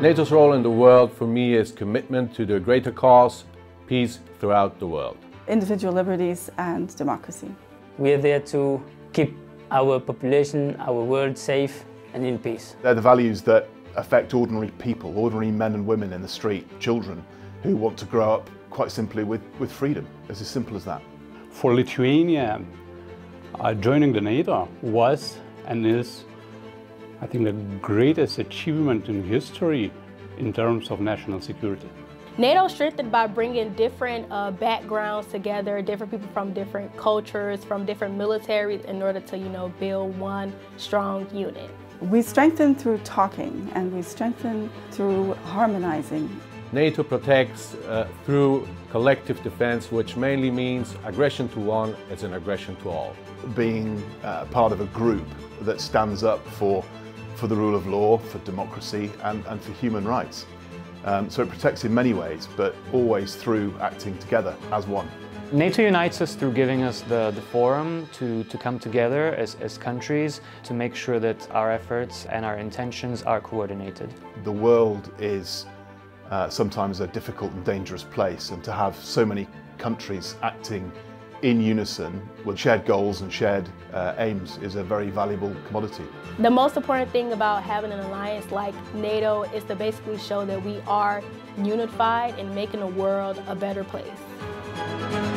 NATO's role in the world for me is commitment to the greater cause, peace throughout the world. Individual liberties and democracy. We are there to keep our population, our world safe and in peace. They're the values that affect ordinary people, ordinary men and women in the street, children who want to grow up quite simply with, with freedom. It's as simple as that. For Lithuania, uh, joining the NATO was and is, I think, the greatest achievement in history in terms of national security. NATO strengthened by bringing different uh, backgrounds together, different people from different cultures, from different militaries in order to, you know, build one strong unit. We strengthen through talking and we strengthen through harmonizing. NATO protects uh, through collective defense, which mainly means aggression to one is an aggression to all. Being uh, part of a group that stands up for, for the rule of law, for democracy and, and for human rights. Um, so it protects in many ways, but always through acting together as one. NATO unites us through giving us the, the forum to, to come together as, as countries to make sure that our efforts and our intentions are coordinated. The world is uh, sometimes a difficult and dangerous place and to have so many countries acting in unison with shared goals and shared uh, aims is a very valuable commodity. The most important thing about having an alliance like NATO is to basically show that we are unified in making the world a better place.